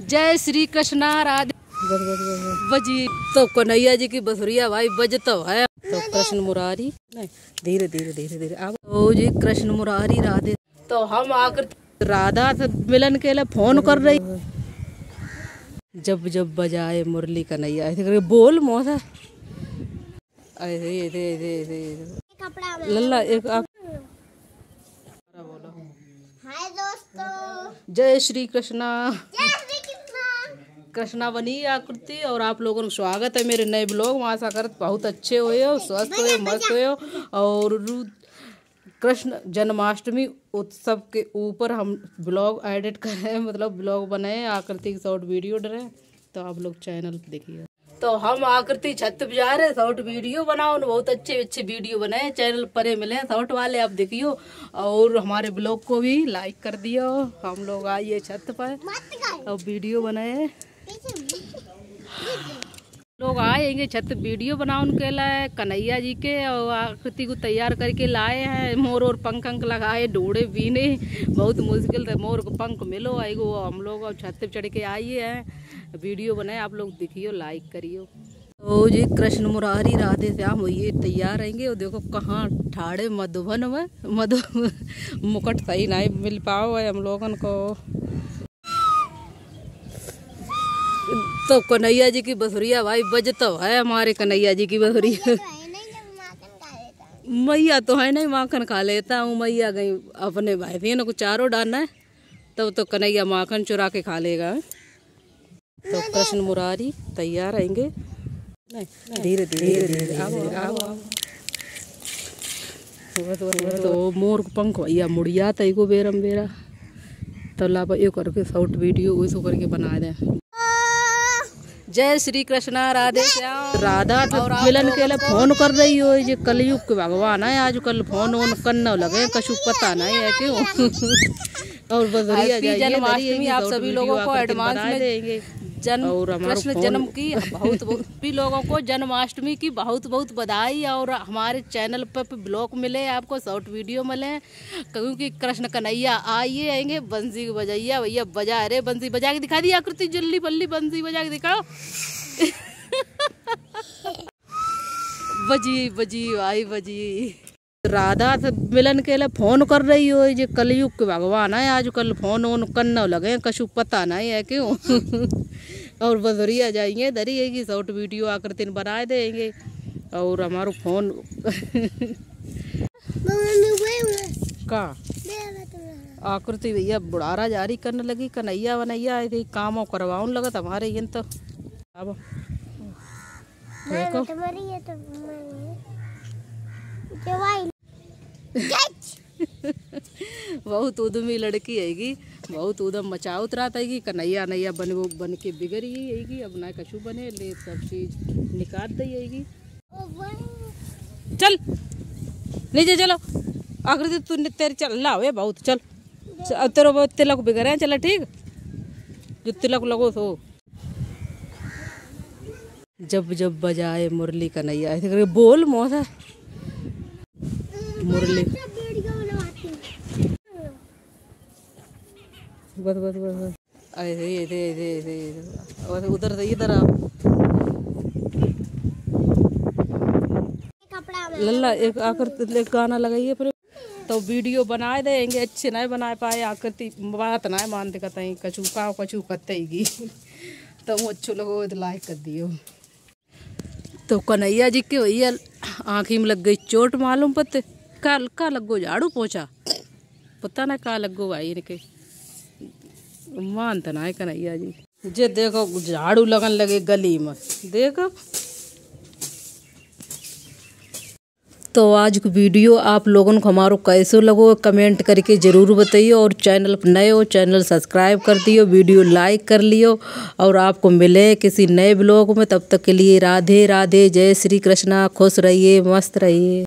जय श्री कृष्णा राधे। बजी तो कन्हैया जी की बसुरिया भाई बजतो है। तो कृष्ण मुरारी। धीरे धीरे धीरे धीरे अब ओ जी कृष्ण मुरारी राधे। तो हम आकर राधा से मिलन के लिए फ़ोन कर रही। जब जब बजाए मुरली कन्हैया। ऐसे करके बोल मौसा। ऐसे ऐसे ऐसे ऐसे लल्ला एक आप बोलो हाय दोस्तों। जय श्री कृष्णा। जय कृष्णा बनी आकृति और आप लोगों का स्वागत है मेरे नए ब्लॉग में। आशा करत बहुत अच्छे हुए हो स्वस्थ हुए मस्त हुए हो। और कृष्ण जन्माष्टमी उत्सव के ऊपर हम ब्लॉग एडिट कर रहे हैं मतलब ब्लॉग बनाए आकृति की शॉर्ट वीडियो डरे तो आप लोग चैनल देखिए। तो हम आकृति छत पे जा रहे हैं शॉर्ट वीडियो बनाओ न बहुत अच्छे अच्छे वीडियो बनाए चैनल परे मिले हैं शॉर्ट वाले आप देखियो। और हमारे ब्लॉग को भी लाइक कर दियो। हम लोग आइए छत पर और वीडियो बनाए। लोग आएँगे छत वीडियो बना उनके लिए, कन्हैया जी के, और आकृति को तैयार करके लाए हैं। मोर और पंख अंक लगाए ढूंढे बीने। बहुत मुश्किल से मोर को पंख मिलो आएगो हम लोग और छत पे चढ़ के आइए हैं। वीडियो बनाए, आप लोग देखियो लाइक करियो। तो जी, कृष्ण मुरारी, राधे श्याम ये तैयार रहेंगे। और देखो कहाँ ठाड़े मधुबन में, मधु मुकट सही नहीं मिल पाओ है हम लोगन को। तो कन्हैया जी की बसुरिया भाई बज तो है हमारे कन्हैया जी की बसुरिया नहीं जब माखन खा लेता है। मैया तो है नहीं माखन खा लेता हूँ मैया गई अपने भाई थी ना कुछ चारों डालना है तब तो कन्हैया माखन चुरा के खा लेगा। तो कृष्ण मुरारी तैयार रहेंगे। नहीं धीरे धीरे धीरे आओ आओ आओ बस, बस, बस, तो मोर को पंख भैया मुड़िया तई को बेरम बेरा। तो लाभ ये करके शॉर्ट वीडियो उसको करके बना दें। जय श्री कृष्णा राधे श्याम। राधा तो मिलन के लिए फ़ोन कर रही हो ये कलयुग के भगवान है आज कल फ़ोन वोन करने लगे कशु पता नहीं है क्यों। और जन्माष्टमी आप सभी लोगों को एडवांस में देंगे। जन्म और कृष्ण जन्म की बहुत बहुत सभी लोगों को जन्माष्टमी की बहुत बहुत बधाई और हमारे चैनल पर ब्लॉग मिले आपको शॉर्ट वीडियो मिले। क्योंकि कृष्ण कन्हैया आइए आएँगे बंसी बजाइए। भैया बजा रहे बंसी बजा के दिखा दी आकृति जल्दी बल्ली बंसी बजा के दिखाओ। बजी बजी आई बजी। राधा से मिलन के लिए फ़ोन कर रही हो ये कलयुग के भगवान है आज कल फ़ोन वोन करने लगे कछु पता नहीं है क्यों। और बजरिया जाएँगे धरिएगी शॉर्ट वीडियो आकृति बना देंगे और हमारा फ़ोन का आकृति भैया बुढ़ारा जारी करने लगी कन्हैया वनैया काम करवाउन लगा हमारे ये तो। अब देखो। बहुत उदमी लड़की हैगी, बहुत उदम मचा उतरा तैगी कन्हैया नैया बन वो बन के बिगड़ ही हैगी, अब ना कछु बने, ले सब चीज़ निकाल दी बन चल नीचे चलो। आकृति तू तेरे चल लाओ ये बहुत, चल। तेरे वो तिलक बिगड़े हैं, चल, ठीक। जो तिलक लगो तो जब जब बजाए मुरली कन्हैया बोल मौसा। मुरली। हूँ? बस बस बस बस। ऐसे ही ऐसे ऐसे ऐसे ऐसे। उधर से इधर में लल्ला एक आकृति एक गाना लगाइए फिर। तो वीडियो बनाए देंगे अच्छे नहीं बना पाए आकृति बात ना मान मानते कहते कछु का कछु कतेगी तो वो अच्छो लगो तो लाइक कर दियो। तो कन्हैया जी के भैया आँखी में लग गई चोट मालूम पते? का का लगो झाड़ू पोछा। पता ना का लगो भाई इनके। मानता ना है कन्हैया जी। जे देखो झाड़ू लगन लगे गली में। देखो। तो आज की वीडियो आप लोगों को हमारो कैसो लगो, कमेंट करके ज़रूर बताइए और चैनल नए हो, चैनल सब्सक्राइब कर दियो, वीडियो लाइक कर लियो और आपको मिले किसी नए ब्लॉग में, तब तक के लिए राधे राधे जय श्री कृष्णा, खुश रहिए, मस्त रहिए।